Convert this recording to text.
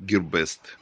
гирбезд